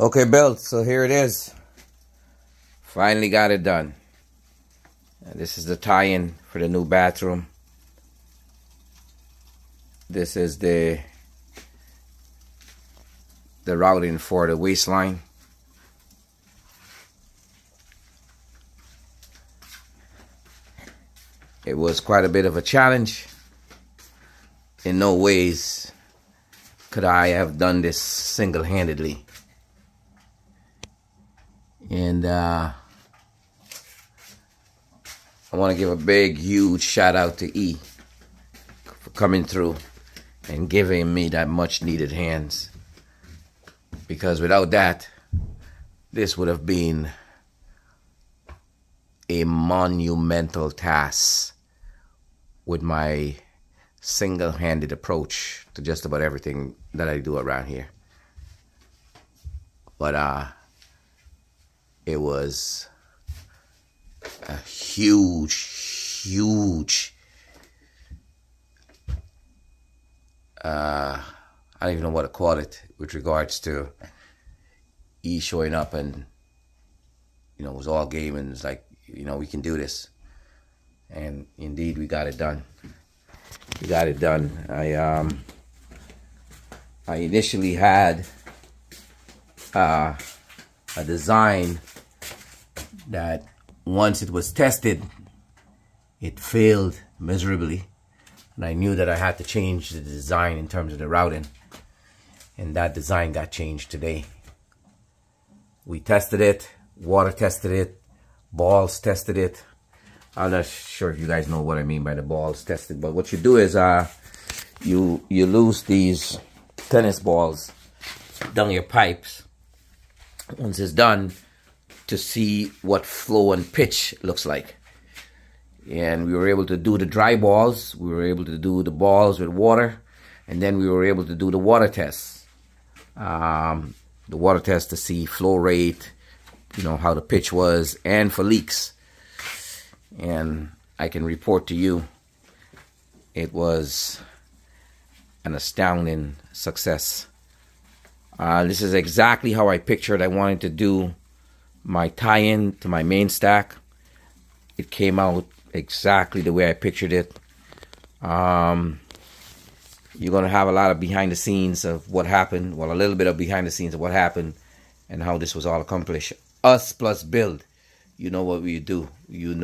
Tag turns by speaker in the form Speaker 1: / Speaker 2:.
Speaker 1: Okay, built. So here it is. Finally got it done. This is the tie-in for the new bathroom. This is the the routing for the waste line. It was quite a bit of a challenge. In no ways could I have done this single-handedly. And uh, I want to give a big, huge shout out to E for coming through and giving me that much needed hands. Because without that, this would have been a monumental task with my single handed approach to just about everything that I do around here. But, uh, it was a huge, huge. Uh, I don't even know what to call it with regards to E showing up and you know it was all game and it's like you know we can do this, and indeed we got it done. We got it done. I um I initially had uh, a design that once it was tested, it failed miserably. And I knew that I had to change the design in terms of the routing. And that design got changed today. We tested it, water tested it, balls tested it. I'm not sure if you guys know what I mean by the balls tested, but what you do is uh, you you lose these tennis balls down your pipes. Once it's done, to see what flow and pitch looks like. And we were able to do the dry balls. We were able to do the balls with water. And then we were able to do the water tests. Um, the water test to see flow rate, you know, how the pitch was, and for leaks. And I can report to you, it was an astounding success. Uh, this is exactly how I pictured I wanted to do my tie-in to my main stack. It came out exactly the way I pictured it. Um, you're going to have a lot of behind the scenes of what happened. Well, a little bit of behind the scenes of what happened and how this was all accomplished. Us plus build. You know what we do. You know.